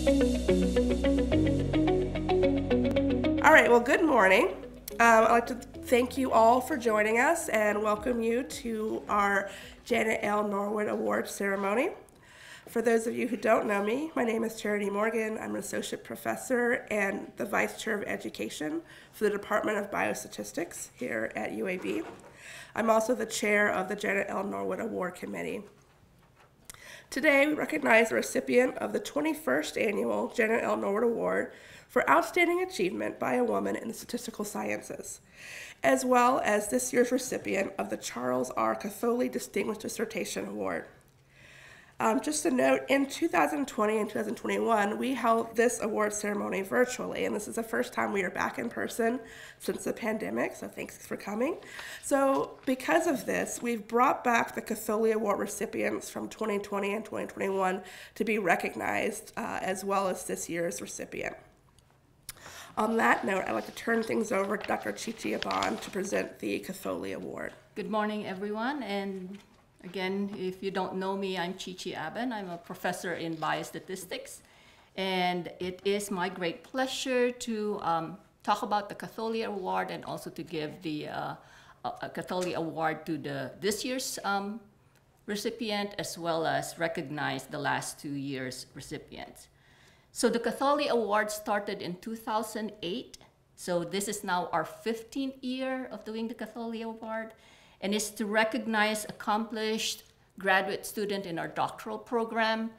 All right, well, good morning. Um, I'd like to thank you all for joining us and welcome you to our Janet L. Norwood Award ceremony. For those of you who don't know me, my name is Charity Morgan. I'm an associate professor and the vice chair of education for the Department of Biostatistics here at UAB. I'm also the chair of the Janet L. Norwood Award Committee. Today, we recognize the recipient of the 21st annual Janet L. Norwood Award for Outstanding Achievement by a Woman in the Statistical Sciences, as well as this year's recipient of the Charles R. Katholi Distinguished Dissertation Award. Um, just a note, in 2020 and 2021, we held this award ceremony virtually, and this is the first time we are back in person since the pandemic, so thanks for coming. So because of this, we've brought back the Katholi Award recipients from 2020 and 2021 to be recognized, uh, as well as this year's recipient. On that note, I'd like to turn things over to Dr. Chichi Aban to present the Katholi Award. Good morning, everyone, and Again, if you don't know me, I'm Chichi Aban. I'm a professor in biostatistics. And it is my great pleasure to um, talk about the Katholi Award and also to give the uh, Katholi Award to the this year's um, recipient as well as recognize the last two years' recipients. So the Katholi Award started in 2008. So this is now our 15th year of doing the Catholi Award and is to recognize accomplished graduate student in our doctoral program,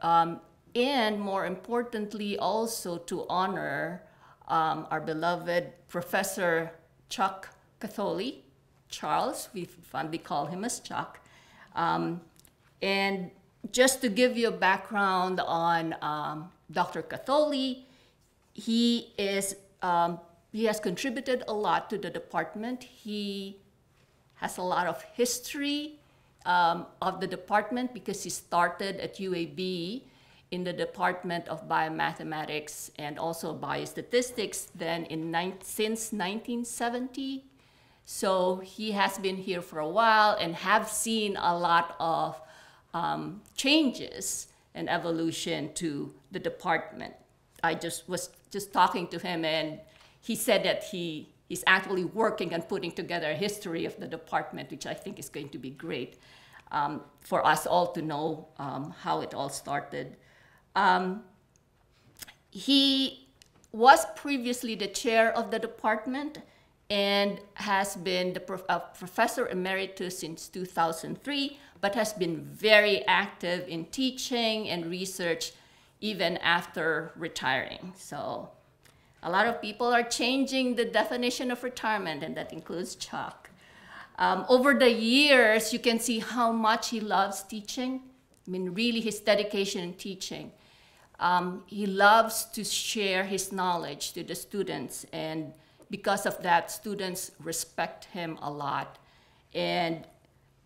um, and more importantly, also to honor um, our beloved Professor Chuck Katholi, Charles, we fondly call him as Chuck. Um, and just to give you a background on um, Dr. Katholi, he is um, he has contributed a lot to the department. He has a lot of history um, of the department because he started at UAB in the Department of Biomathematics and also Biostatistics then in since 1970. So he has been here for a while and have seen a lot of um, changes and evolution to the department. I just was just talking to him and he said that he he's actually working and putting together a history of the department, which I think is going to be great um, for us all to know um, how it all started. Um, he was previously the chair of the department and has been the prof uh, professor emeritus since 2003, but has been very active in teaching and research even after retiring. So a lot of people are changing the definition of retirement, and that includes Chuck. Um, over the years, you can see how much he loves teaching. I mean, really, his dedication in teaching. Um, he loves to share his knowledge to the students, and because of that, students respect him a lot. And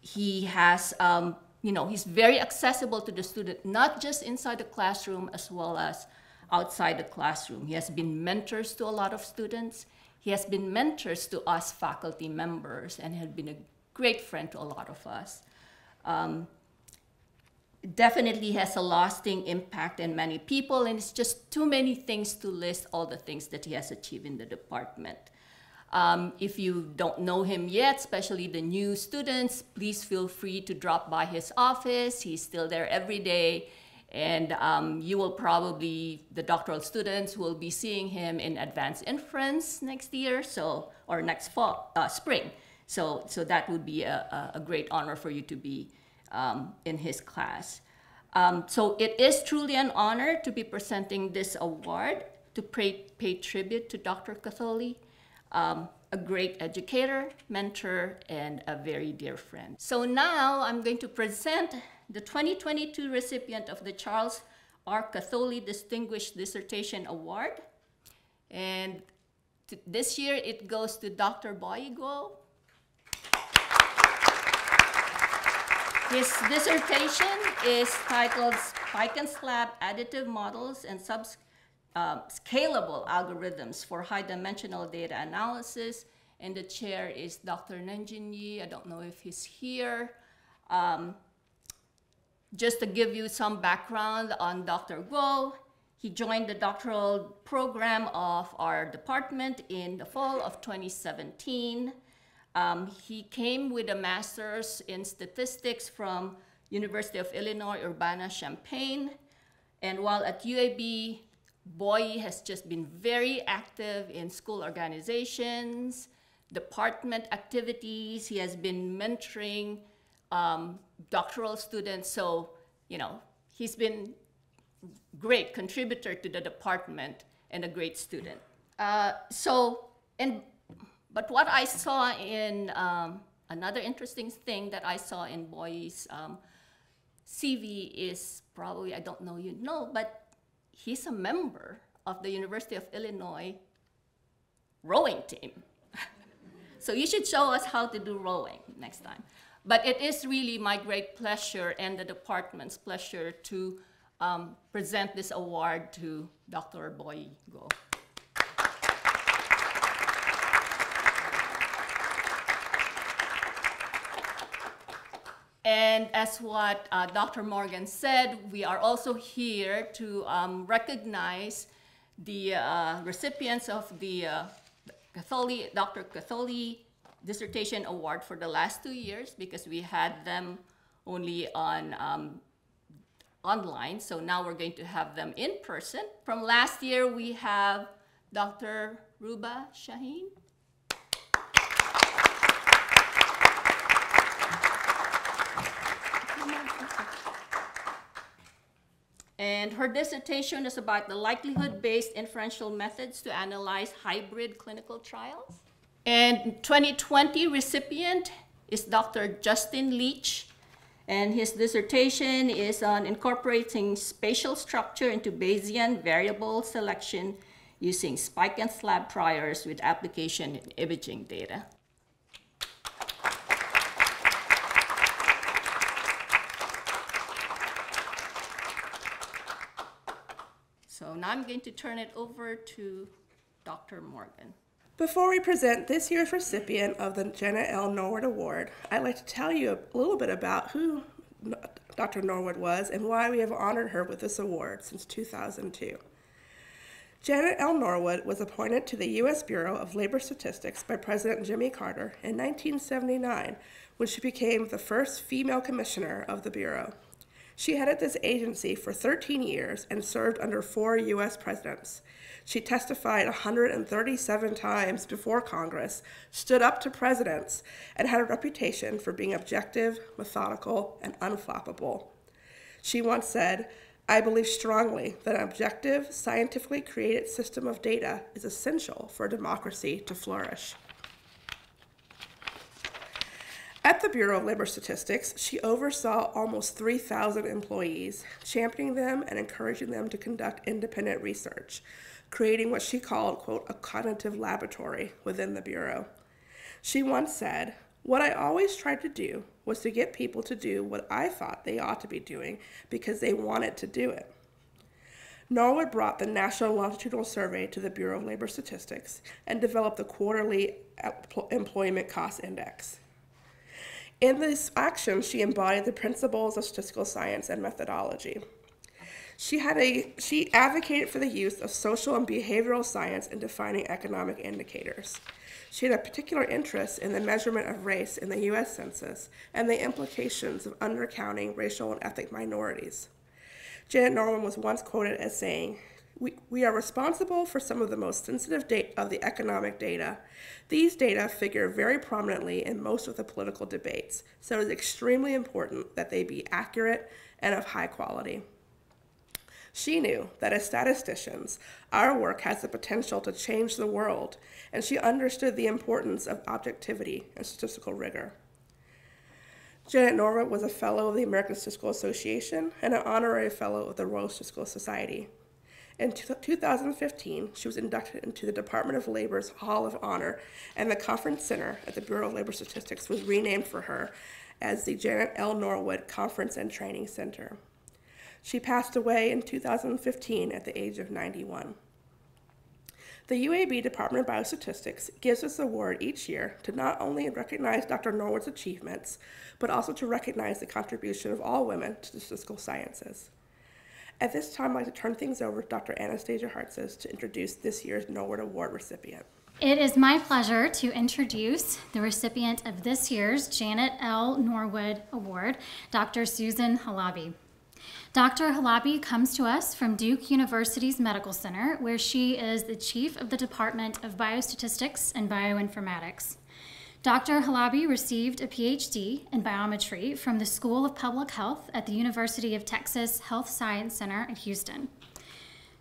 he has, um, you know, he's very accessible to the student, not just inside the classroom, as well as outside the classroom. He has been mentors to a lot of students. He has been mentors to us faculty members and has been a great friend to a lot of us. Um, definitely has a lasting impact in many people, and it's just too many things to list all the things that he has achieved in the department. Um, if you don't know him yet, especially the new students, please feel free to drop by his office. He's still there every day and um, you will probably, the doctoral students will be seeing him in advanced inference next year, so, or next fall, uh, spring. So, so that would be a, a great honor for you to be um, in his class. Um, so it is truly an honor to be presenting this award to pay, pay tribute to Dr. Katholi, um, a great educator, mentor, and a very dear friend. So now I'm going to present the 2022 recipient of the Charles R. Katholi Distinguished Dissertation Award. And this year it goes to Dr. Boy Guo. His dissertation is titled Spike and Slab Additive Models and Sub uh, Scalable Algorithms for High Dimensional Data Analysis. And the chair is Dr. Nengjun Yi. I don't know if he's here. Um, just to give you some background on Dr. Guo, he joined the doctoral program of our department in the fall of 2017. Um, he came with a master's in statistics from University of Illinois Urbana-Champaign. And while at UAB, Boy has just been very active in school organizations, department activities. He has been mentoring um, doctoral student, So, you know, he's been great contributor to the department and a great student. Uh, so, and, but what I saw in, um, another interesting thing that I saw in Boy's um, CV is probably, I don't know you know, but he's a member of the University of Illinois rowing team. so you should show us how to do rowing next time. But it is really my great pleasure and the department's pleasure to um, present this award to Dr. Boy Guo. And as what uh, Dr. Morgan said, we are also here to um, recognize the uh, recipients of the uh, Dr. Katholi Dissertation Award for the last two years because we had them only on um, online. So now we're going to have them in person. From last year, we have Dr. Ruba Shaheen. And her dissertation is about the likelihood-based inferential methods to analyze hybrid clinical trials. And 2020 recipient is Dr. Justin Leach, and his dissertation is on incorporating spatial structure into Bayesian variable selection using spike and slab priors with application in imaging data. So now I'm going to turn it over to Dr. Morgan. Before we present this year's recipient of the Janet L. Norwood Award, I'd like to tell you a little bit about who Dr. Norwood was and why we have honored her with this award since 2002. Janet L. Norwood was appointed to the U.S. Bureau of Labor Statistics by President Jimmy Carter in 1979 when she became the first female commissioner of the Bureau. She headed this agency for 13 years and served under four U.S. presidents. She testified 137 times before Congress, stood up to presidents, and had a reputation for being objective, methodical, and unflappable. She once said, I believe strongly that an objective, scientifically created system of data is essential for democracy to flourish. At the Bureau of Labor Statistics, she oversaw almost 3,000 employees, championing them and encouraging them to conduct independent research, creating what she called, quote, a cognitive laboratory within the Bureau. She once said, What I always tried to do was to get people to do what I thought they ought to be doing because they wanted to do it. Norwood brought the National Longitudinal Survey to the Bureau of Labor Statistics and developed the Quarterly Employment Cost Index. In this action, she embodied the principles of statistical science and methodology. She, had a, she advocated for the use of social and behavioral science in defining economic indicators. She had a particular interest in the measurement of race in the U.S. Census and the implications of undercounting racial and ethnic minorities. Janet Norwood was once quoted as saying, we, we are responsible for some of the most sensitive data of the economic data. These data figure very prominently in most of the political debates, so it is extremely important that they be accurate and of high quality. She knew that as statisticians, our work has the potential to change the world, and she understood the importance of objectivity and statistical rigor. Janet Norwood was a fellow of the American Statistical Association and an honorary fellow of the Royal Statistical Society. In 2015, she was inducted into the Department of Labor's Hall of Honor, and the Conference Center at the Bureau of Labor Statistics was renamed for her as the Janet L. Norwood Conference and Training Center. She passed away in 2015 at the age of 91. The UAB Department of Biostatistics gives this award each year to not only recognize Dr. Norwood's achievements, but also to recognize the contribution of all women to the statistical sciences. At this time, I'd like to turn things over to Dr. Anastasia Hartzes to introduce this year's Norwood Award recipient. It is my pleasure to introduce the recipient of this year's Janet L. Norwood Award, Dr. Susan Halabi. Dr. Halabi comes to us from Duke University's Medical Center, where she is the chief of the Department of Biostatistics and Bioinformatics. Dr. Halabi received a PhD in biometry from the School of Public Health at the University of Texas Health Science Center in Houston.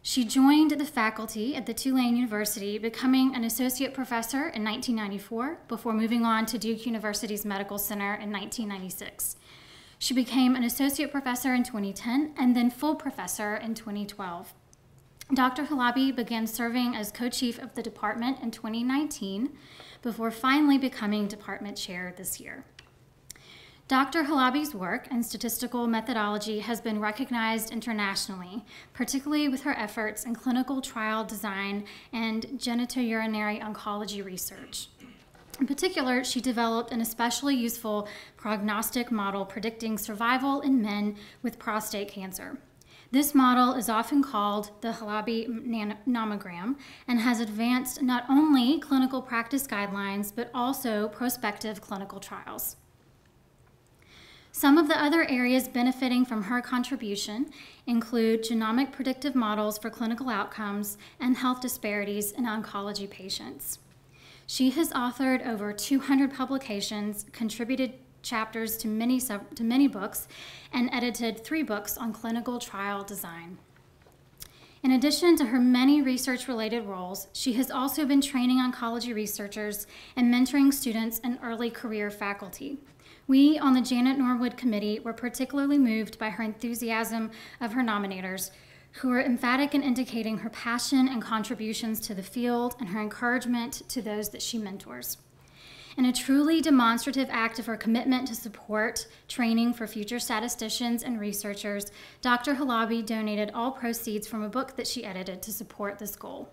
She joined the faculty at the Tulane University, becoming an associate professor in 1994 before moving on to Duke University's Medical Center in 1996. She became an associate professor in 2010 and then full professor in 2012. Dr. Halabi began serving as co chief of the department in 2019 before finally becoming department chair this year. Dr. Halabi's work in statistical methodology has been recognized internationally, particularly with her efforts in clinical trial design and genitourinary oncology research. In particular, she developed an especially useful prognostic model predicting survival in men with prostate cancer. This model is often called the Halabi nomogram and has advanced not only clinical practice guidelines but also prospective clinical trials. Some of the other areas benefiting from her contribution include genomic predictive models for clinical outcomes and health disparities in oncology patients. She has authored over 200 publications, contributed chapters to many, to many books, and edited three books on clinical trial design. In addition to her many research related roles, she has also been training oncology researchers and mentoring students and early career faculty. We on the Janet Norwood Committee were particularly moved by her enthusiasm of her nominators, who were emphatic in indicating her passion and contributions to the field and her encouragement to those that she mentors. In a truly demonstrative act of her commitment to support training for future statisticians and researchers, Dr. Halabi donated all proceeds from a book that she edited to support this goal.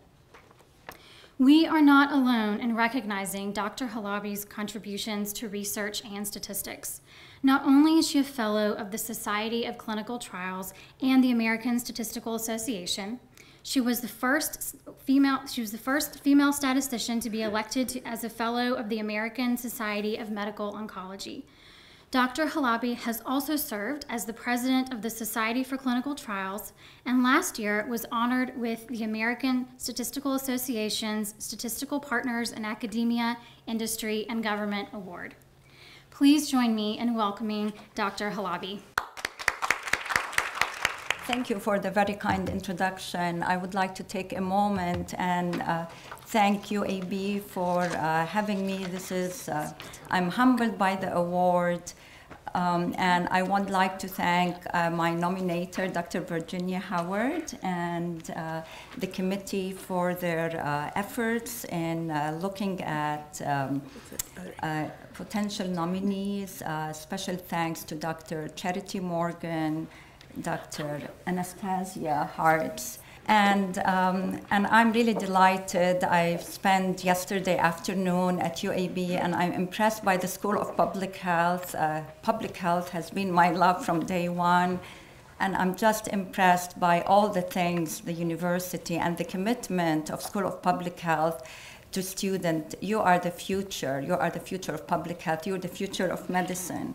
We are not alone in recognizing Dr. Halabi's contributions to research and statistics. Not only is she a fellow of the Society of Clinical Trials and the American Statistical Association, she was the first female she was the first female statistician to be elected to, as a fellow of the American Society of Medical Oncology. Dr. Halabi has also served as the president of the Society for Clinical Trials and last year was honored with the American Statistical Association's Statistical Partners in Academia, Industry, and Government Award. Please join me in welcoming Dr. Halabi. Thank you for the very kind introduction. I would like to take a moment and uh, thank UAB for uh, having me. This is, uh, I'm humbled by the award. Um, and I would like to thank uh, my nominator, Dr. Virginia Howard, and uh, the committee for their uh, efforts in uh, looking at um, uh, potential nominees. Uh, special thanks to Dr. Charity Morgan, Dr. Anastasia Hartz, and, um, and I'm really delighted. I spent yesterday afternoon at UAB, and I'm impressed by the School of Public Health. Uh, public health has been my love from day one. And I'm just impressed by all the things the university and the commitment of School of Public Health to students. You are the future. You are the future of public health. You're the future of medicine.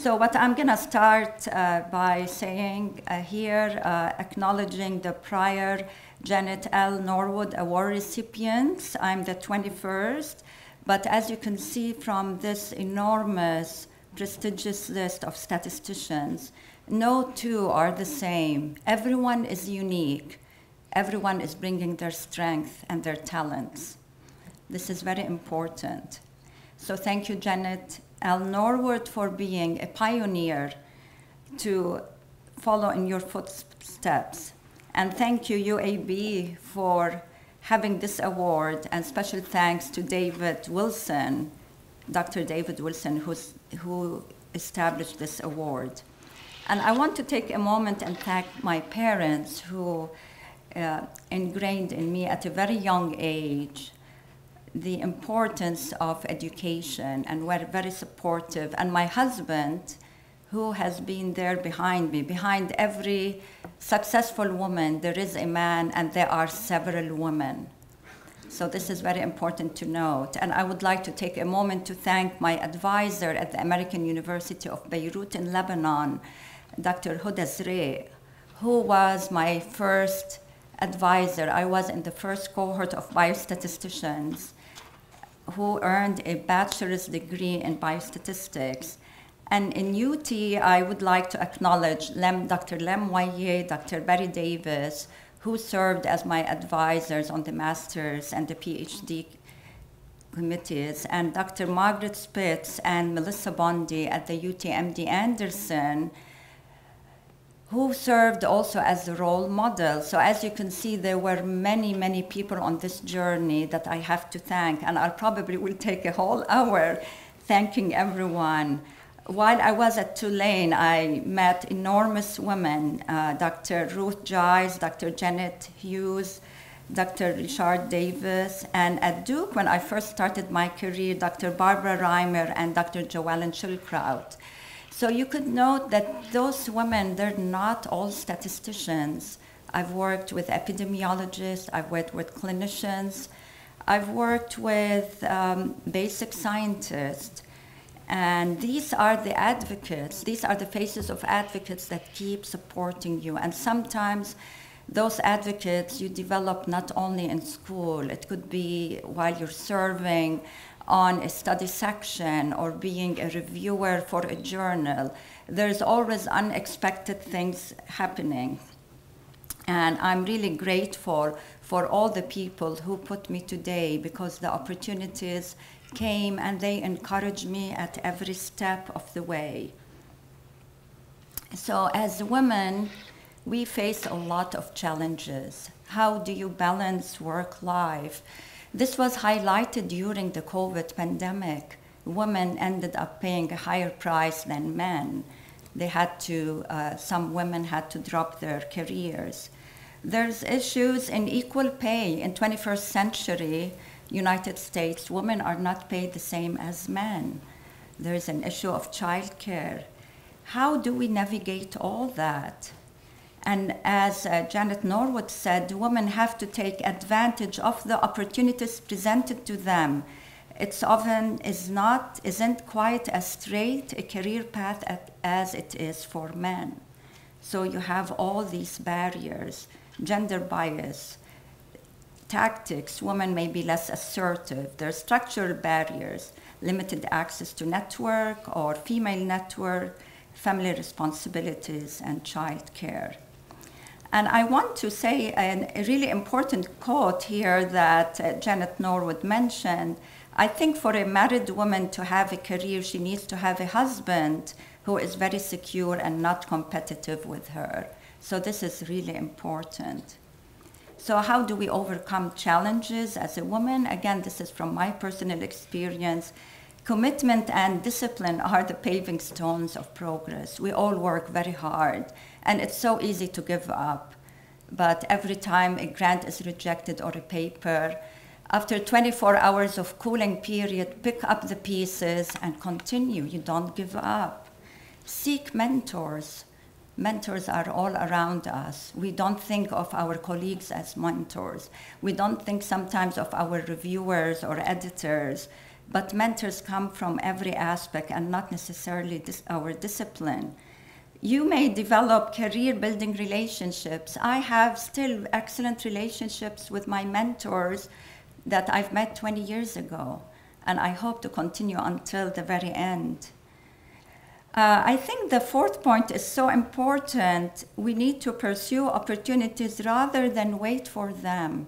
So what I'm going to start uh, by saying uh, here, uh, acknowledging the prior Janet L. Norwood Award recipients. I'm the 21st, but as you can see from this enormous, prestigious list of statisticians, no two are the same. Everyone is unique. Everyone is bringing their strength and their talents. This is very important. So thank you, Janet L. Norwood for being a pioneer to follow in your footsteps. And thank you, UAB, for having this award, and special thanks to David Allison, Dr. David Allison, who's, who established this award. And I want to take a moment and thank my parents who uh, ingrained in me at a very young age the importance of education and were very supportive. And my husband, who has been there behind me, behind every successful woman, there is a man, and there are several women. So this is very important to note. And I would like to take a moment to thank my advisor at the American University of Beirut in Lebanon, Dr. Huda Zurayk, who was my first advisor. I was in the first cohort of biostatisticians who earned a bachelor's degree in biostatistics. And in UT, I would like to acknowledge Lem, Dr. Lem Moyé, Dr. Barry Davis, who served as my advisors on the master's and the PhD committees, and Dr. Margaret Spitz and Melissa Bondy at the UTMD Anderson, who served also as the role model. So as you can see, there were many, many people on this journey that I have to thank, and I probably will take a whole hour thanking everyone while I was at Tulane, I met enormous women uh, Dr. Ruth Giles, Dr. Janet Hughes, Dr. Richard Davis, and at Duke, when I first started my career, Dr. Barbara Rimer and Dr. Joellen Schildkraut. So you could note that those women, they're not all statisticians. I've worked with epidemiologists, I've worked with clinicians, I've worked with um, basic scientists. And these are the advocates, these are the faces of advocates that keep supporting you. And sometimes those advocates you develop not only in school, it could be while you're serving on a study section or being a reviewer for a journal. There's always unexpected things happening. And I'm really grateful for all the people who put me today because the opportunities came and they encouraged me at every step of the way. So, as women, we face a lot of challenges. How do you balance work life? This was highlighted during the COVID pandemic. Women ended up paying a higher price than men. They had to, uh, some women had to drop their careers. There's issues in equal pay in 21st century United States, women are not paid the same as men. There is an issue of childcare. How do we navigate all that? And as uh, Janet Norwood said, women have to take advantage of the opportunities presented to them. It's often is not isn't quite as straight a career path at, as it is for men. So you have all these barriers, gender bias, tactics, women may be less assertive. There are structural barriers, limited access to network or female network, family responsibilities, and child care. And I want to say an, a really important quote here that uh, Janet Norwood mentioned. I think for a married woman to have a career, she needs to have a husband who is very secure and not competitive with her. So this is really important. So, how do we overcome challenges as a woman? Again, this is from my personal experience. Commitment and discipline are the paving stones of progress. We all work very hard, and it's so easy to give up. But every time a grant is rejected or a paper, after 24 hours of cooling period, pick up the pieces and continue. You don't give up. Seek mentors mentors are all around us. We don't think of our colleagues as mentors. We don't think sometimes of our reviewers or editors, but mentors come from every aspect and not necessarily dis- our discipline. You may develop career building relationships. I have still excellent relationships with my mentors that I've met 20 years ago, and I hope to continue until the very end. Uh, I think the fourth point is so important. We need to pursue opportunities rather than wait for them.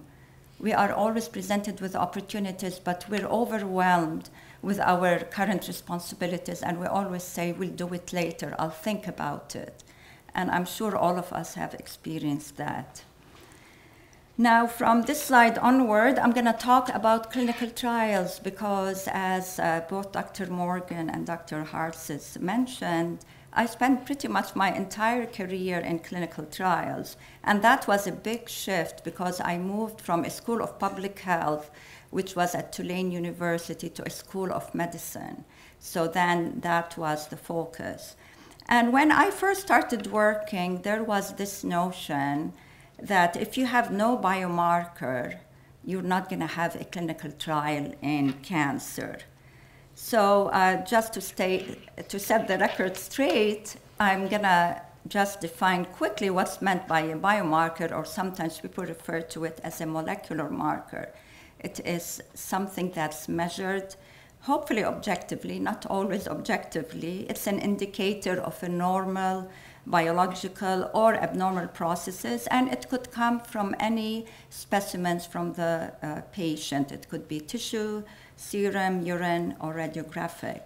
We are always presented with opportunities, but we're overwhelmed with our current responsibilities, and we always say, We'll do it later, I'll think about it. And I'm sure all of us have experienced that. Now, from this slide onward, I'm going to talk about clinical trials because, as uh, both Dr. Morgan and Dr. Hartsis mentioned, I spent pretty much my entire career in clinical trials. And that was a big shift because I moved from a school of public health, which was at Tulane University, to a school of medicine. So then that was the focus. And when I first started working, there was this notion that if you have no biomarker, you're not going to have a clinical trial in cancer. So uh, just to, stay, to set the record straight, I'm going to just define quickly what's meant by a biomarker, or sometimes people refer to it as a molecular marker. It is something that's measured, hopefully objectively, not always objectively. It's an indicator of a normal biological or abnormal processes, and it could come from any specimens from the uh, patient. It could be tissue, serum, urine, or radiographic.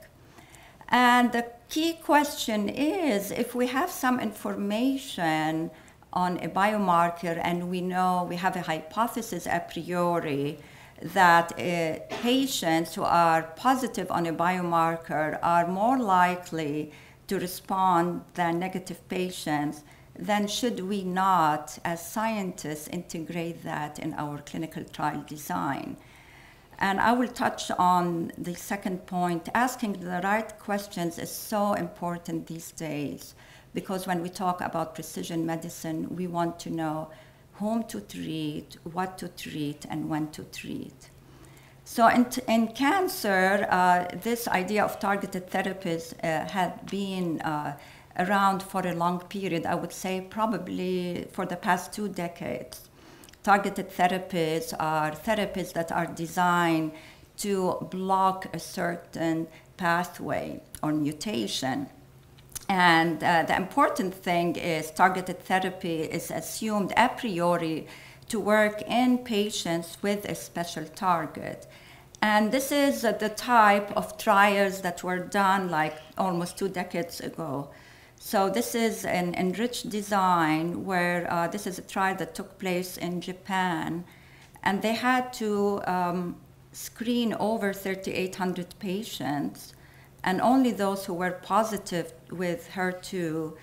And the key question is if we have some information on a biomarker and we know we have a hypothesis a priori that uh, patients who are positive on a biomarker are more likely to respond than negative patients, then should we not, as scientists, integrate that in our clinical trial design? And I will touch on the second point. Asking the right questions is so important these days because when we talk about precision medicine, we want to know whom to treat, what to treat, and when to treat. So in, in cancer, uh, this idea of targeted therapies uh, had been uh, around for a long period, I would say probably for the past two decades. Targeted therapies are therapies that are designed to block a certain pathway or mutation. And uh, the important thing is targeted therapy is assumed a priori to work in patients with a special target. And this is uh, the type of trials that were done like almost two decades ago. So this is an enriched design where uh, this is a trial that took place in Japan, and they had to um, screen over 3,800 patients, and only those who were positive with HER2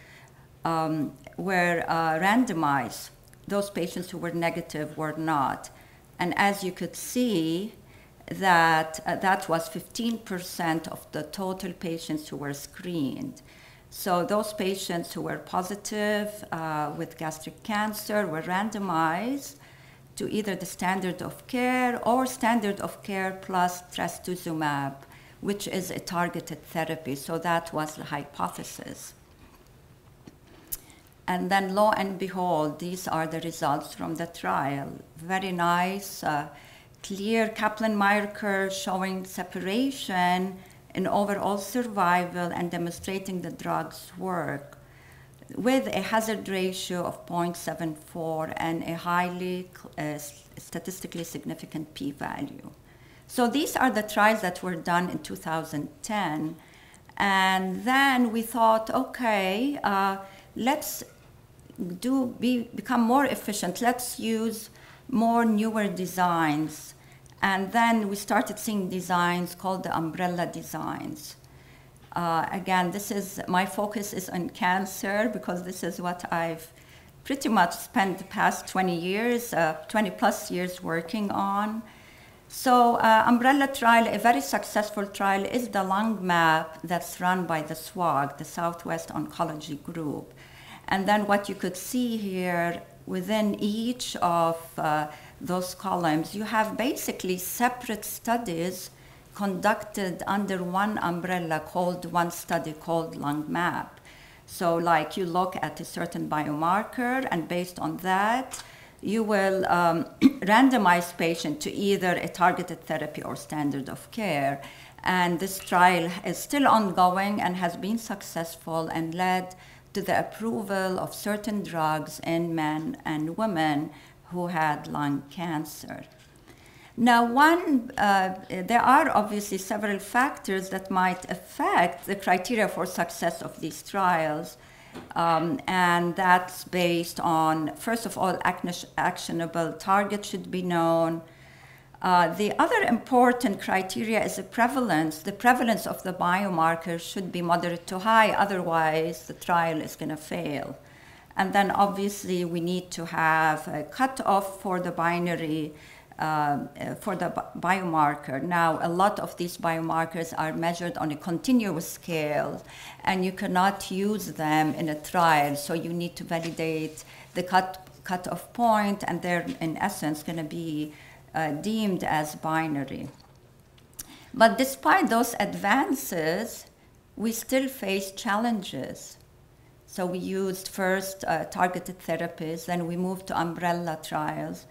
um, were uh, randomized those patients who were negative were not. And as you could see, that uh, that was 15% of the total patients who were screened. So those patients who were positive uh, with gastric cancer were randomized to either the standard of care or standard of care plus trastuzumab, which is a targeted therapy. So that was the hypothesis. And then, lo and behold, these are the results from the trial. Very nice, uh, clear Kaplan Meier curve showing separation in overall survival and demonstrating the drug's work with a hazard ratio of 0.74 and a highly uh, statistically significant p value. So these are the trials that were done in 2010. And then we thought, okay, uh, let's do be, become more efficient. Let's use more newer designs. And then we started seeing designs called the umbrella designs. Uh, again, this is my focus is on cancer because this is what I've pretty much spent the past 20 years, uh, 20 plus years working on. So, uh, umbrella trial, a very successful trial, is the lung map that's run by the SWOG, the Southwest Oncology Group. And then what you could see here within each of uh, those columns, you have basically separate studies conducted under one umbrella called one study called lung map. So like you look at a certain biomarker and based on that, you will um, randomize patient to either a targeted therapy or standard of care. And this trial is still ongoing and has been successful and led to the approval of certain drugs in men and women who had lung cancer. Now, one, uh, there are obviously several factors that might affect the criteria for success of these trials. Um, and that's based on, first of all, actionable targets should be known, uh, the other important criteria is the prevalence. The prevalence of the biomarker should be moderate to high, otherwise, the trial is going to fail. And then obviously, we need to have a cutoff for the binary for the biomarker. Now, a lot of these biomarkers are measured on a continuous scale, and you cannot use them in a trial, so you need to validate the cut, cut-off point, and they're, in essence, going to be uh, deemed as binary. But despite those advances, we still face challenges. So we used first uh, targeted therapies, then we moved to umbrella trials.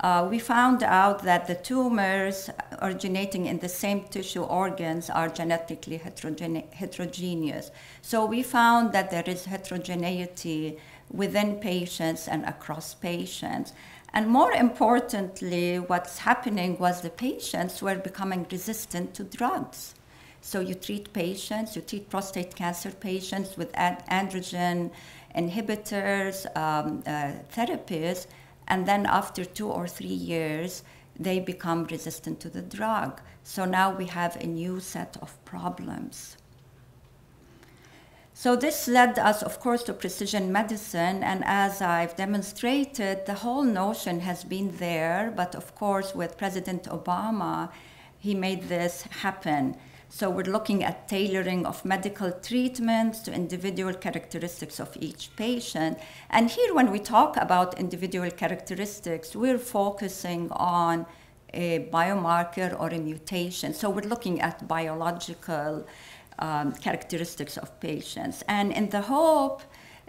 Uh, we found out that the tumors originating in the same tissue organs are genetically heterogene- heterogeneous. So we found that there is heterogeneity within patients and across patients. And more importantly, what's happening was the patients were becoming resistant to drugs. So you treat patients, you treat prostate cancer patients with androgen inhibitors, um, uh, therapies, and then after two or three years, they become resistant to the drug. So now we have a new set of problems. So this led us, of course, to precision medicine, and as I've demonstrated, the whole notion has been there, but of course, with President Obama, he made this happen. So we're looking at tailoring of medical treatments to individual characteristics of each patient. And here, when we talk about individual characteristics, we're focusing on a biomarker or a mutation. So we're looking at biological um, characteristics of patients. And in the hope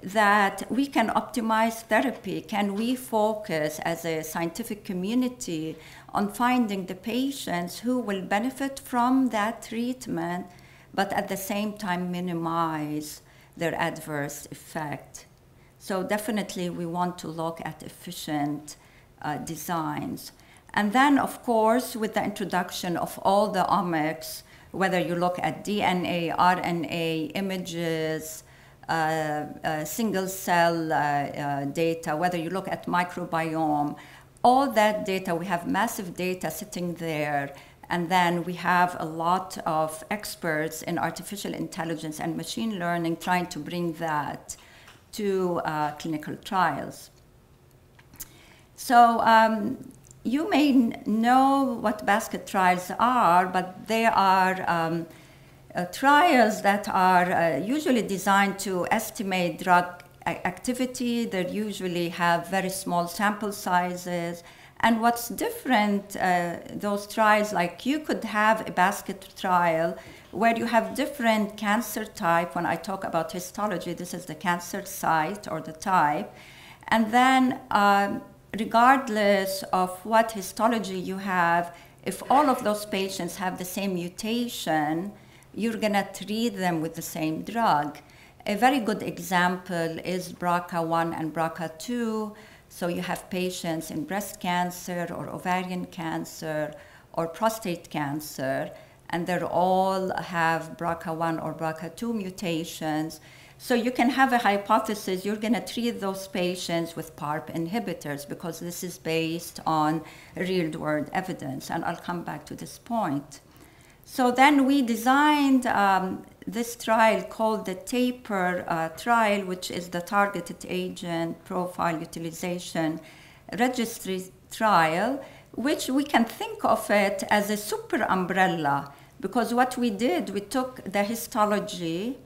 that we can optimize therapy, can we focus as a scientific community on finding the patients who will benefit from that treatment, but at the same time minimize their adverse effect? So, definitely, we want to look at efficient uh, designs. And then, of course, with the introduction of all the omics, whether you look at DNA, RNA, images, uh, uh, single cell uh, uh, data, whether you look at microbiome, all that data, we have massive data sitting there. And then we have a lot of experts in artificial intelligence and machine learning trying to bring that to uh, clinical trials. So um, you may know what basket trials are, but they are um, uh, trials that are uh, usually designed to estimate drug activity. They usually have very small sample sizes. And what's different, uh, those trials, like you could have a basket trial where you have different cancer type. When I talk about histology, this is the cancer site or the type. And then um, regardless of what histology you have, if all of those patients have the same mutation, you're going to treat them with the same drug. A very good example is BRCA1 and BRCA2. So you have patients in breast cancer or ovarian cancer or prostate cancer, and they all have BRCA1 or BRCA2 mutations. So you can have a hypothesis you're going to treat those patients with PARP inhibitors because this is based on real world evidence. And I'll come back to this point. So then we designed um, this trial called the TAPUR uh, trial, which is the Targeted Agent Profile Utilization Registry trial, which we can think of it as a super umbrella because what we did, we took the histology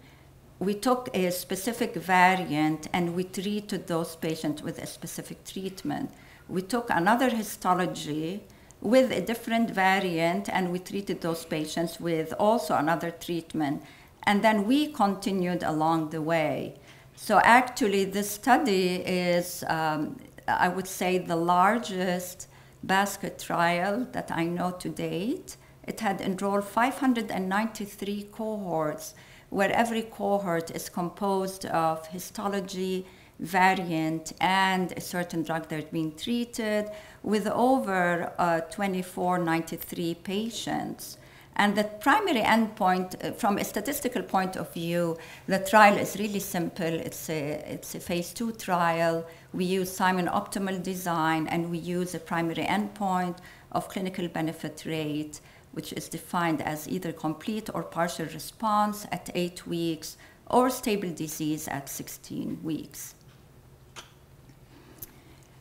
we took a specific variant and we treated those patients with a specific treatment. We took another histology with a different variant and we treated those patients with also another treatment. And then we continued along the way. So actually, this study is, um, I would say, the largest basket trial that I know to date. It had enrolled 593 cohorts where every cohort is composed of histology, variant, and a certain drug that's being treated, with over uh, 2493 patients. And the primary endpoint, uh, from a statistical point of view, the trial is really simple. It's a, it's a phase two trial. We use Simon optimal design, and we use a primary endpoint of clinical benefit rate which is defined as either complete or partial response at eight weeks or stable disease at 16 weeks.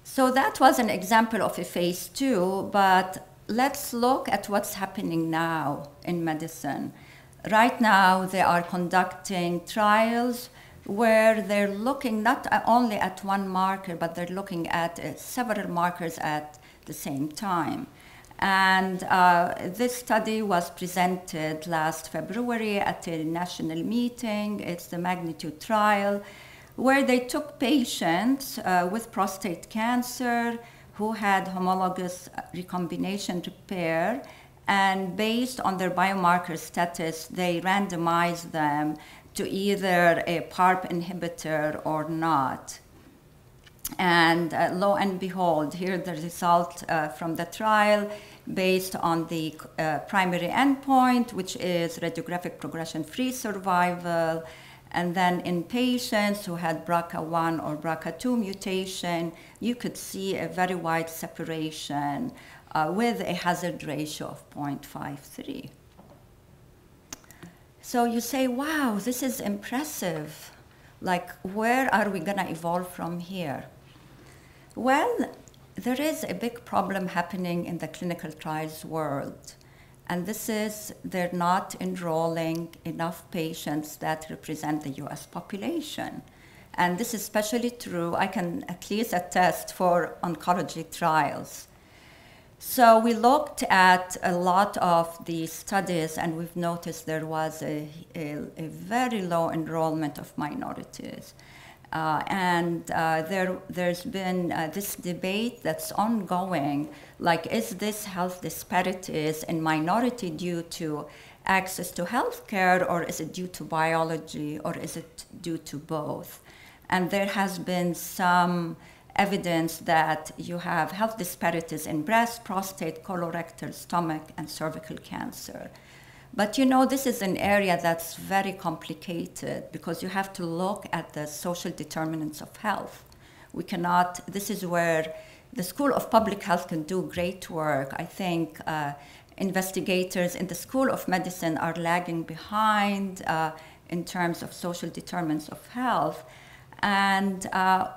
So that was an example of a phase two, but let's look at what's happening now in medicine. Right now, they are conducting trials where they're looking not only at one marker, but they're looking at uh, several markers at the same time. And uh, this study was presented last February at a national meeting. It's the Magnitude trial, where they took patients uh, with prostate cancer who had homologous recombination repair, and based on their biomarker status, they randomized them to either a PARP inhibitor or not. And uh, lo and behold, here the result uh, from the trial based on the uh, primary endpoint, which is radiographic progression free survival. And then in patients who had BRCA1 or BRCA2 mutation, you could see a very wide separation uh, with a hazard ratio of 0.53. So you say, wow, this is impressive. Like, where are we going to evolve from here? Well, there is a big problem happening in the clinical trials world. And this is they're not enrolling enough patients that represent the US population. And this is especially true, I can at least attest for oncology trials. So we looked at a lot of the studies, and we've noticed there was a, a, a very low enrollment of minorities. Uh, and uh, there, there's been uh, this debate that's ongoing, like is this health disparities in minority due to access to healthcare, or is it due to biology, or is it due to both? And there has been some evidence that you have health disparities in breast, prostate, colorectal, stomach, and cervical cancer. But you know, this is an area that's very complicated because you have to look at the social determinants of health. We cannot, this is where the School of Public Health can do great work. I think uh, investigators in the School of Medicine are lagging behind uh, in terms of social determinants of health. And uh,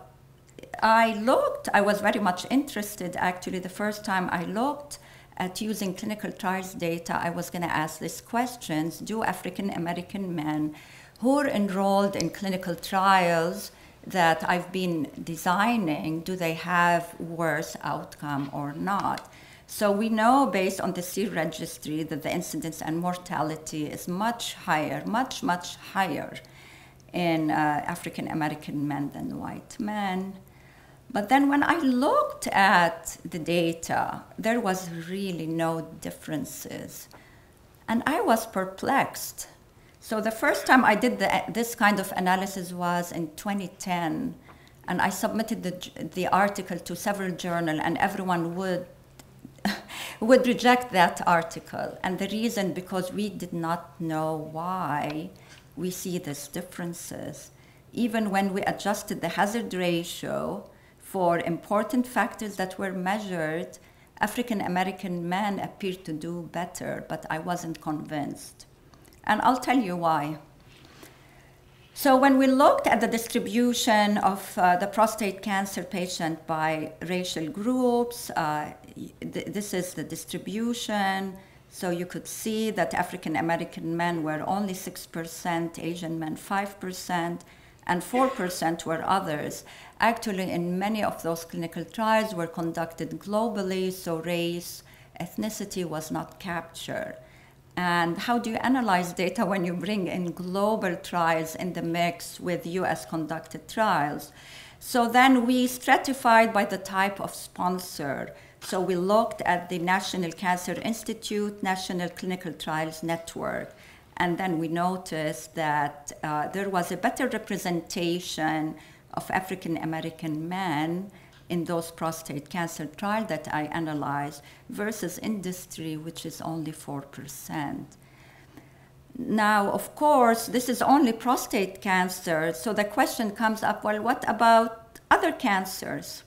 I looked, I was very much interested actually the first time I looked at using clinical trials data, I was going to ask these questions Do African American men who are enrolled in clinical trials that I've been designing, do they have worse outcome or not? So we know based on the SEER registry that the incidence and mortality is much higher, much, much higher in uh, African American men than white men. But then when I looked at the data, there was really no differences. And I was perplexed. So the first time I did the, this kind of analysis was in 2010, and I submitted the, the article to several journals, and everyone would would reject that article. And the reason because we did not know why we see these differences. Even when we adjusted the hazard ratio, for important factors that were measured, African American men appeared to do better, but I wasn't convinced. And I'll tell you why. So, when we looked at the distribution of uh, the prostate cancer patient by racial groups, uh, th- this is the distribution. So, you could see that African American men were only 6%, Asian men 5%, and 4% were others. Actually, in many of those clinical trials were conducted globally, so race, ethnicity was not captured. And how do you analyze data when you bring in global trials in the mix with US conducted trials? So then we stratified by the type of sponsor. So we looked at the National Cancer Institute, National Clinical Trials Network. And then we noticed that uh, there was a better representation of African American men in those prostate cancer trials that I analyzed versus industry, which is only 4%. Now, of course, this is only prostate cancer, so the question comes up well, what about other cancers?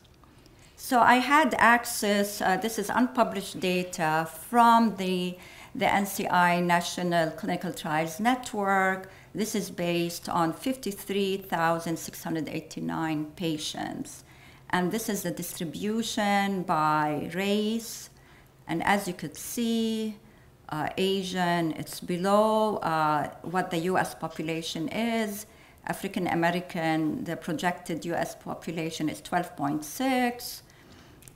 So I had access, uh, this is unpublished data from the the NCI National Clinical Trials Network. This is based on 53,689 patients. And this is the distribution by race. And as you could see, uh, Asian, it's below uh, what the US population is. African American, the projected US population is 12.6.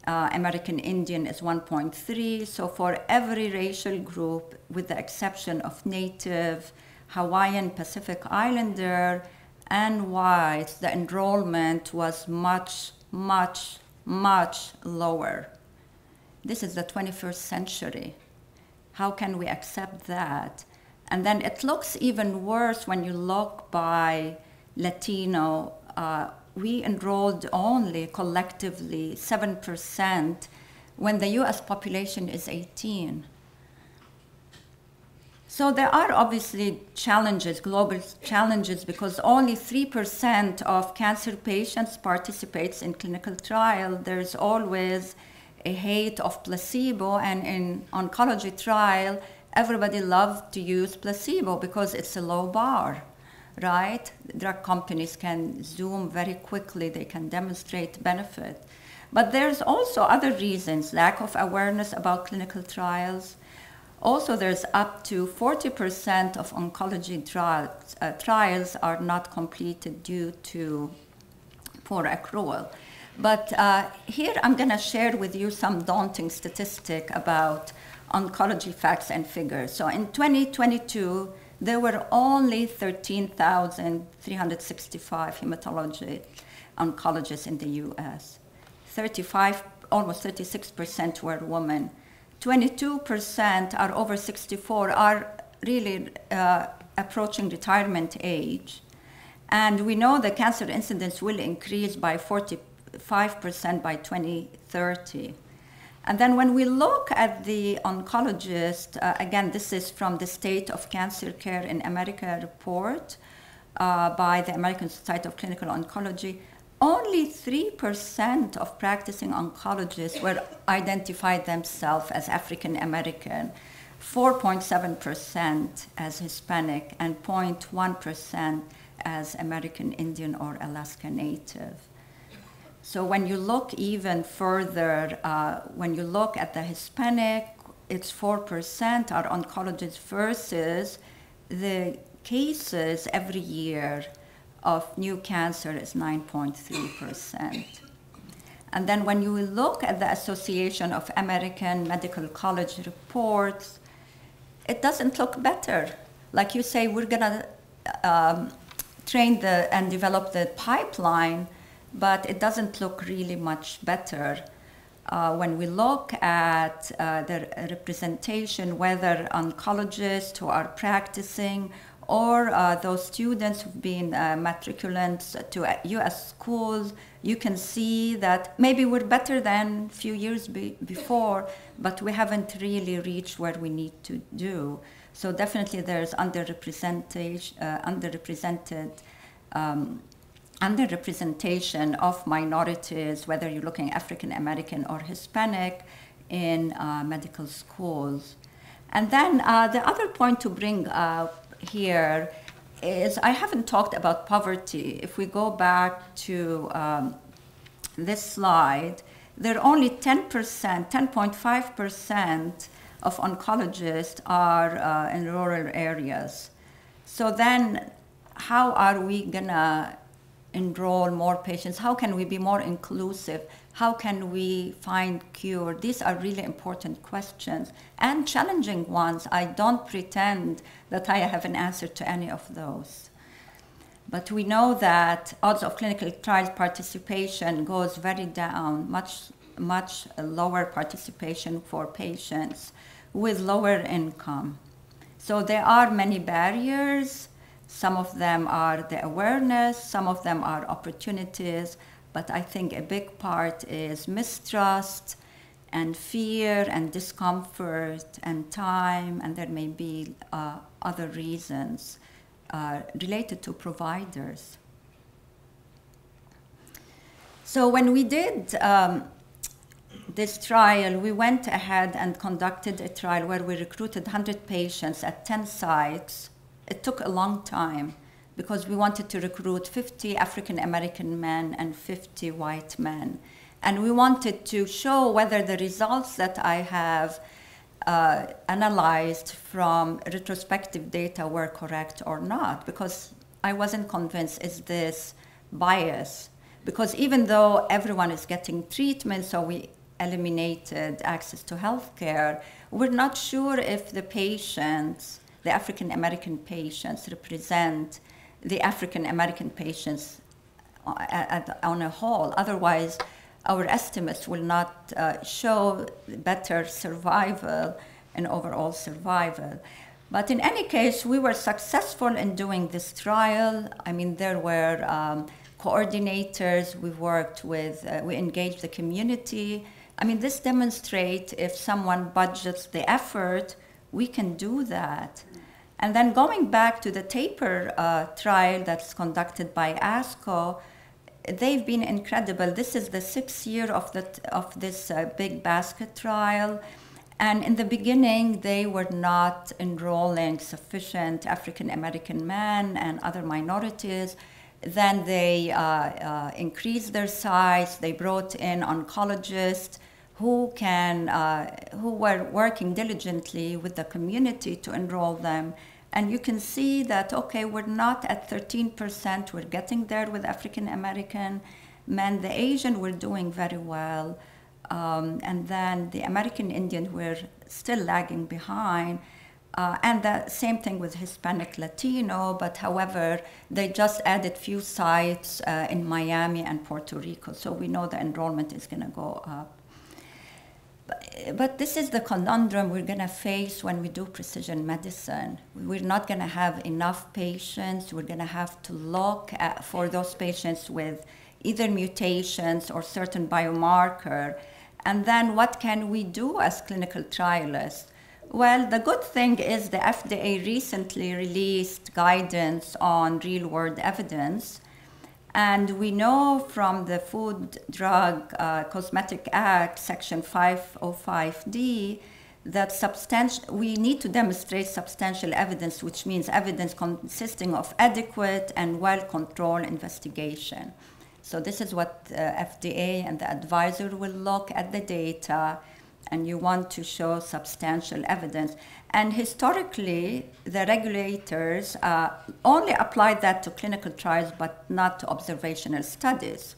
Uh, American Indian is 1.3. So for every racial group, with the exception of Native, Hawaiian, Pacific Islander, and whites, the enrollment was much, much, much lower. This is the 21st century. How can we accept that? And then it looks even worse when you look by Latino. Uh, we enrolled only collectively 7% when the US population is 18. So there are obviously challenges, global challenges, because only 3% of cancer patients participates in clinical trial. There's always a hate of placebo, and in oncology trial, everybody loves to use placebo because it's a low bar, right? Drug companies can zoom very quickly, they can demonstrate benefit. But there's also other reasons, lack of awareness about clinical trials. Also, there's up to 40% of oncology trials, uh, trials are not completed due to poor accrual. But uh, here I'm going to share with you some daunting statistic about oncology facts and figures. So in 2022, there were only 13,365 hematology oncologists in the U.S. 35, almost 36% were women. 22% are over 64, are really uh, approaching retirement age. And we know the cancer incidence will increase by 40 5% by 2030. And then when we look at the oncologist, uh, again, this is from the State of Cancer Care in America report uh, by the American Society of Clinical Oncology, only 3% of practicing oncologists were identified themselves as African American, 4.7% as Hispanic, and 0.1% as American Indian or Alaska Native. So when you look even further, uh, when you look at the Hispanic, it's 4% are oncologists versus the cases every year of new cancer is 9.3%. And then when you look at the Association of American Medical College reports, it doesn't look better. Like you say, we're gonna um, train the and develop the pipeline but it doesn't look really much better. Uh, when we look at uh, the representation, whether oncologists who are practicing or uh, those students who've been uh, matriculants to US schools, you can see that maybe we're better than a few years be- before, but we haven't really reached where we need to do. So definitely there's underrepresentation, uh, underrepresented um, underrepresentation of minorities, whether you're looking African American or Hispanic, in uh, medical schools. And then uh, the other point to bring up here is I haven't talked about poverty. If we go back to um, this slide, there are only 10%, 10.5% of oncologists are uh, in rural areas. So then, how are we gonna enroll more patients? How can we be more inclusive? How can we find cure? These are really important questions and challenging ones. I don't pretend that I have an answer to any of those. But we know that odds of clinical trial participation goes very down, much, much lower participation for patients with lower income. So there are many barriers some of them are the awareness, some of them are opportunities, but I think a big part is mistrust and fear and discomfort and time, and there may be uh, other reasons uh, related to providers. So when we did um, this trial, we went ahead and conducted a trial where we recruited 100 patients at 10 sites it took a long time because we wanted to recruit 50 African American men and 50 white men. And we wanted to show whether the results that I have uh, analyzed from retrospective data were correct or not, because I wasn't convinced is this bias. Because even though everyone is getting treatment, so we eliminated access to health care, we're not sure if the patients, the African American patients, represent the African American patients on a whole. Otherwise, our estimates will not uh, show better survival and overall survival. But in any case, we were successful in doing this trial. I mean, there were um, coordinators, we worked with, uh, we engaged the community. I mean, this demonstrates if someone budgets the effort, we can do that. And then going back to the TAPUR uh, trial that's conducted by ASCO, they've been incredible. This is the sixth year of, the, of this uh, big basket trial. And in the beginning, they were not enrolling sufficient African American men and other minorities. Then they uh, uh, increased their size. They brought in oncologists who can, uh, who were working diligently with the community to enroll them. And you can see that, okay, we're not at 13%, we're getting there with African American men. The Asian, we're doing very well. Um, and then the American Indian, we're still lagging behind. Uh, and the same thing with Hispanic Latino, but however, they just added few sites uh, in Miami and Puerto Rico, so we know the enrollment is going to go up but this is the conundrum we're going to face when we do precision medicine. We're not going to have enough patients. We're going to have to look at, for those patients with either mutations or certain biomarker. And then what can we do as clinical trialists? Well, the good thing is the FDA recently released guidance on real world evidence and we know from the Food, Drug, uh, Cosmetic Act, Section 505D, that we need to demonstrate substantial evidence, which means evidence consisting of adequate and well-controlled investigation. So this is what the FDA and the advisor will look at the data, and you want to show substantial evidence. And historically, the regulators uh, only applied that to clinical trials, but not to observational studies.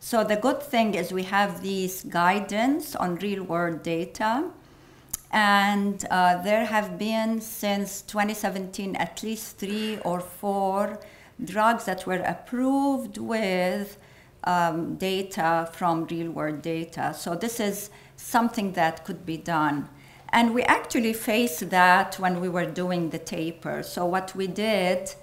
So the good thing is we have these guidance on real-world data, and uh, there have been since 2017 at least three or four drugs that were approved with um, data from real-world data. So this is something that could be done. And we actually faced that when we were doing the TAPUR. So what we did,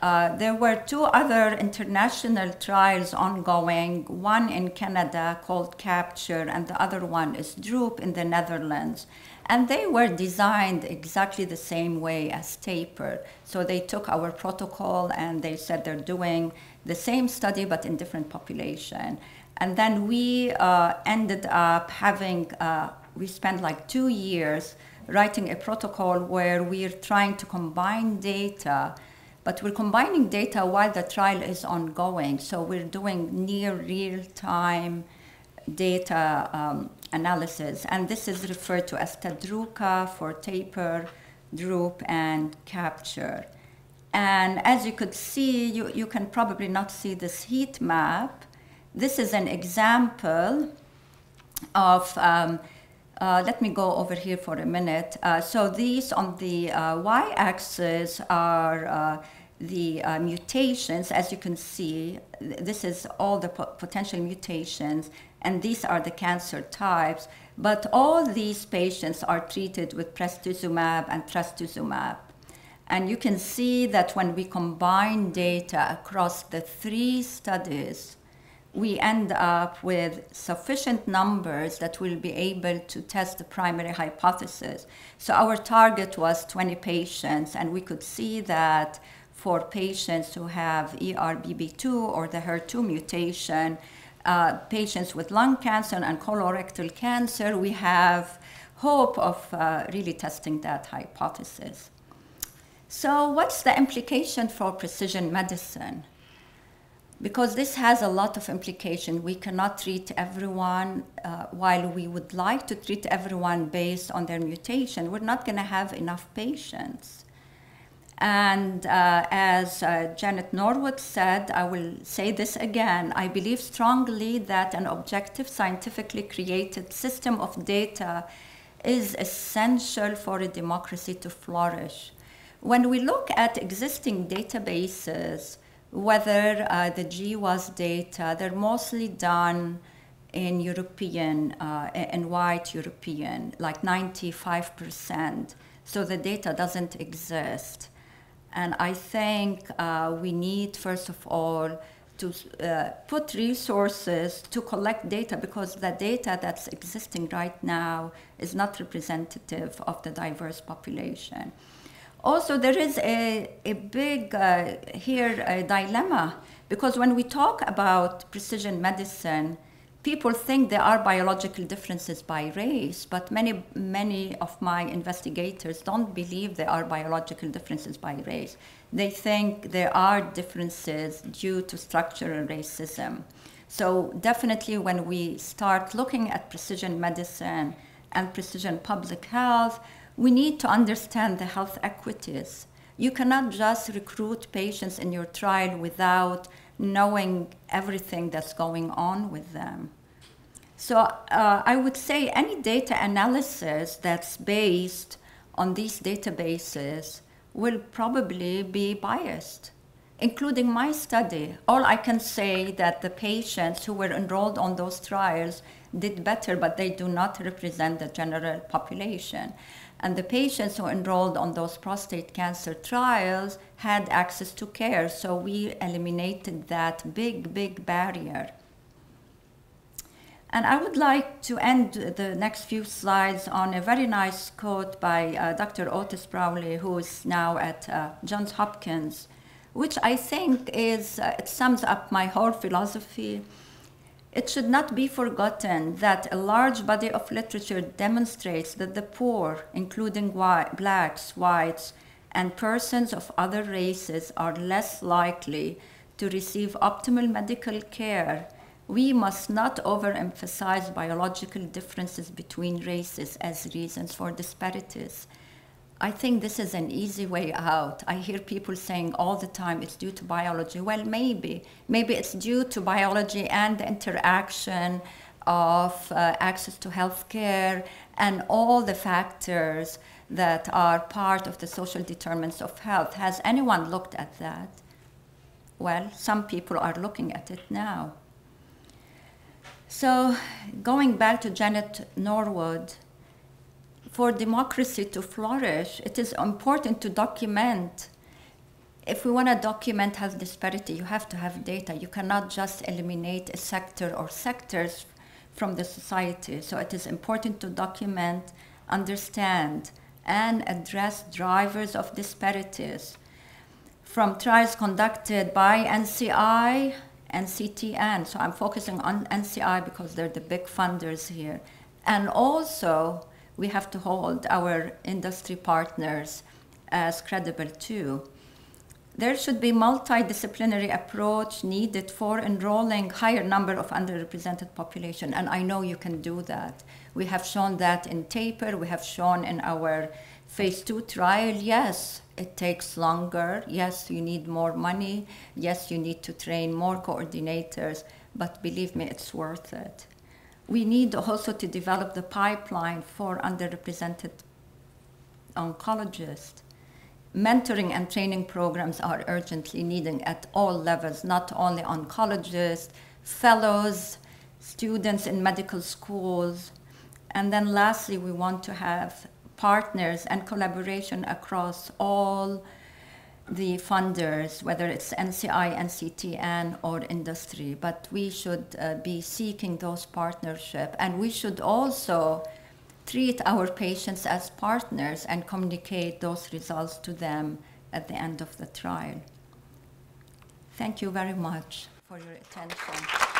uh, there were two other international trials ongoing, one in Canada called CAPTUR, and the other one is DRUP in the Netherlands. And they were designed exactly the same way as TAPUR. So they took our protocol and they said they're doing the same study but in different population. And then we uh, ended up having uh, we spent like two years writing a protocol where we're trying to combine data, but we're combining data while the trial is ongoing. So we're doing near real time data um, analysis. And this is referred to as TADRUCA for TAPUR, DRUP, and CAPTUR. And as you could see, you, you can probably not see this heat map. This is an example of um, uh, let me go over here for a minute. Uh, so these on the uh, y-axis are uh, the uh, mutations. As you can see, this is all the po potential mutations, and these are the cancer types. But all these patients are treated with trastuzumab and trastuzumab. And you can see that when we combine data across the three studies, we end up with sufficient numbers that will be able to test the primary hypothesis. So our target was 20 patients, and we could see that for patients who have ERBB2 or the HER2 mutation, uh, patients with lung cancer and colorectal cancer, we have hope of uh, really testing that hypothesis. So, what's the implication for precision medicine? Because this has a lot of implication. We cannot treat everyone uh, while we would like to treat everyone based on their mutation. We're not going to have enough patients. And uh, as uh, Janet Norwood said, I will say this again I believe strongly that an objective, scientifically created system of data is essential for a democracy to flourish. When we look at existing databases, whether uh, the GWAS data, they're mostly done in European, uh, in white European, like 95%. So the data doesn't exist. And I think uh, we need, first of all, to uh, put resources to collect data because the data that's existing right now is not representative of the diverse population. Also, there is a, a big uh, here a dilemma because when we talk about precision medicine, people think there are biological differences by race, but many, many of my investigators don't believe there are biological differences by race. They think there are differences due to structural racism. So, definitely, when we start looking at precision medicine and precision public health, we need to understand the health equities. You cannot just recruit patients in your trial without knowing everything that's going on with them. So uh, I would say any data analysis that's based on these databases will probably be biased, including my study. All I can say that the patients who were enrolled on those trials did better, but they do not represent the general population. And the patients who enrolled on those prostate cancer trials had access to care, so we eliminated that big, big barrier. And I would like to end the next few slides on a very nice quote by uh, Dr. Otis Brawley, who is now at uh, Johns Hopkins, which I think is, uh, it sums up my whole philosophy. It should not be forgotten that a large body of literature demonstrates that the poor, including white, blacks, whites, and persons of other races, are less likely to receive optimal medical care we must not overemphasize biological differences between races as reasons for disparities. I think this is an easy way out. I hear people saying all the time it's due to biology. Well, maybe. Maybe it's due to biology and the interaction of uh, access to health care and all the factors that are part of the social determinants of health. Has anyone looked at that? Well, some people are looking at it now. So, going back to Janet Norwood, for democracy to flourish, it is important to document. If we want to document health disparity, you have to have data. You cannot just eliminate a sector or sectors from the society. So it is important to document, understand, and address drivers of disparities. From trials conducted by NCI NCTN. So I'm focusing on NCI because they're the big funders here. And also, we have to hold our industry partners as credible too. There should be multidisciplinary approach needed for enrolling higher number of underrepresented population, and I know you can do that. We have shown that in TAPUR, we have shown in our phase two trial, yes, it takes longer. Yes, you need more money. Yes, you need to train more coordinators, but believe me, it's worth it. We need also to develop the pipeline for underrepresented oncologists. Mentoring and training programs are urgently needed at all levels, not only oncologists, fellows, students in medical schools. And then lastly, we want to have partners and collaboration across all the funders, whether it's NCI, NCTN, or industry. But we should uh, be seeking those partnerships, and we should also treat our patients as partners and communicate those results to them at the end of the trial. Thank you very much for your attention.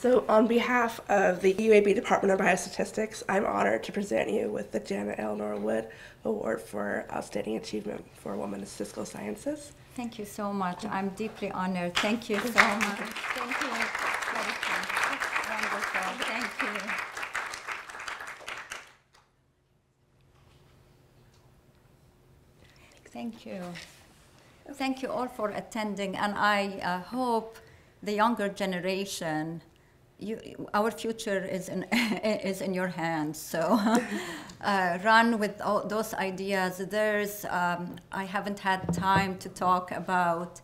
So, on behalf of the UAB Department of Biostatistics, I'm honored to present you with the Janet L. Norwood Award for Outstanding Achievement for a Woman in Statistical Sciences. Thank you so much. I'm deeply honored. Thank you so much. Thank you. Wonderful. Thank you. Thank you. Thank you all for attending, and I uh, hope the younger generation, you, our future is in, is in your hands. So uh, run with all those ideas. There's, um, I haven't had time to talk about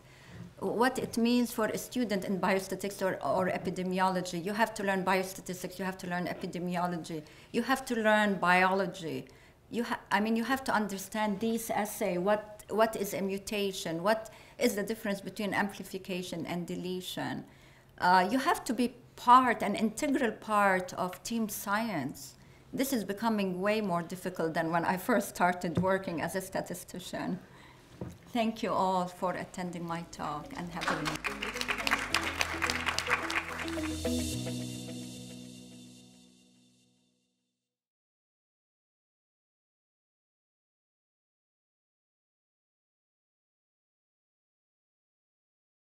what it means for a student in biostatistics or, or epidemiology. You have to learn biostatistics, you have to learn epidemiology, you have to learn biology. You I mean, you have to understand these essay, what, what is a mutation, what is the difference between amplification and deletion. Uh, you have to be part, an integral part of team science. This is becoming way more difficult than when I first started working as a statistician. Thank you all for attending my talk and having me.